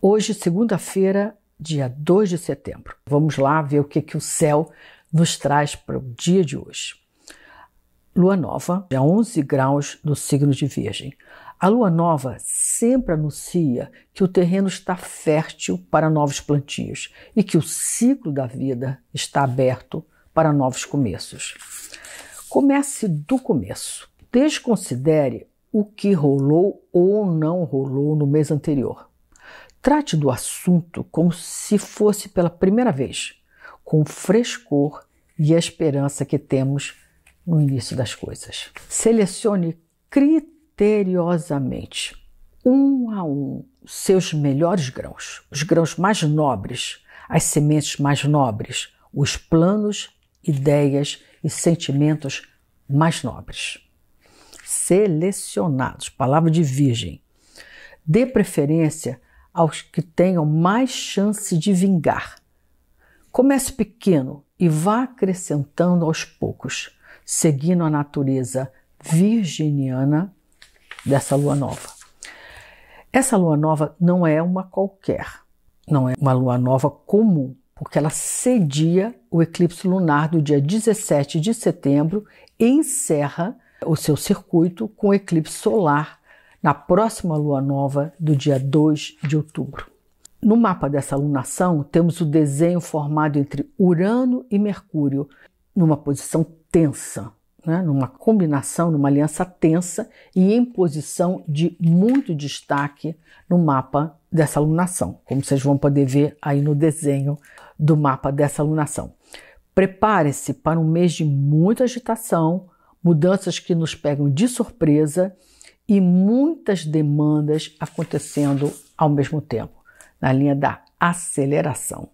Hoje, segunda-feira, dia 2 de setembro. Vamos lá ver o que, que o céu nos traz para o dia de hoje. Lua nova, a 11 graus do signo de Virgem. A lua nova sempre anuncia que o terreno está fértil para novos plantios e que o ciclo da vida está aberto para novos começos. Comece do começo. Desconsidere o que rolou ou não rolou no mês anterior. Trate do assunto como se fosse pela primeira vez, com o frescor e a esperança que temos no início das coisas. Selecione criteriosamente, um a um, seus melhores grãos, os grãos mais nobres, as sementes mais nobres, os planos, ideias e sentimentos mais nobres. Selecionados, palavra de virgem. Dê preferência aos que tenham mais chance de vingar. Comece pequeno e vá acrescentando aos poucos, seguindo a natureza virginiana dessa lua nova. Essa lua nova não é uma qualquer, não é uma lua nova comum, porque ela cedia o eclipse lunar do dia 17 de setembro e encerra o seu circuito com o eclipse solar na próxima lua nova do dia 2 de outubro. No mapa dessa lunação, temos o desenho formado entre Urano e Mercúrio, numa posição tensa, né? numa combinação, numa aliança tensa e em posição de muito destaque no mapa dessa lunação, como vocês vão poder ver aí no desenho do mapa dessa lunação. Prepare-se para um mês de muita agitação, mudanças que nos pegam de surpresa e muitas demandas acontecendo ao mesmo tempo, na linha da aceleração.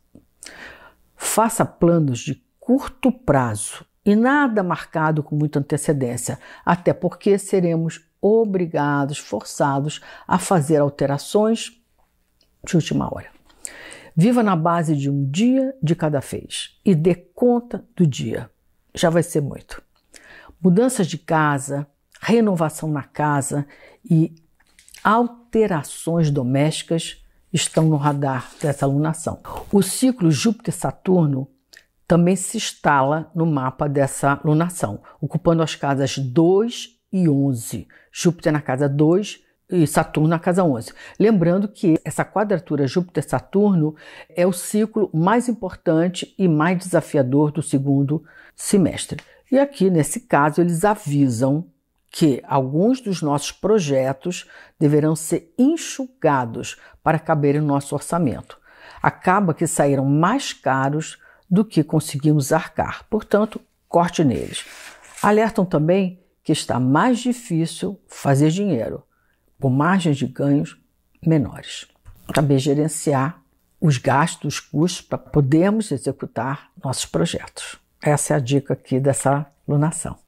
Faça planos de curto prazo e nada marcado com muita antecedência, até porque seremos obrigados, forçados a fazer alterações de última hora. Viva na base de um dia de cada vez e dê conta do dia. Já vai ser muito. Mudanças de casa, renovação na casa e alterações domésticas estão no radar dessa alunação. O ciclo Júpiter-Saturno também se instala no mapa dessa lunação, ocupando as casas 2 e 11. Júpiter na casa 2 e Saturno na casa 11. Lembrando que essa quadratura Júpiter-Saturno é o ciclo mais importante e mais desafiador do segundo semestre. E aqui, nesse caso, eles avisam que alguns dos nossos projetos deverão ser enxugados para caber no nosso orçamento. Acaba que saíram mais caros do que conseguimos arcar, portanto, corte neles. Alertam também que está mais difícil fazer dinheiro, com margens de ganhos menores. Cabe gerenciar os gastos, os custos para podermos executar nossos projetos. Essa é a dica aqui dessa lunação.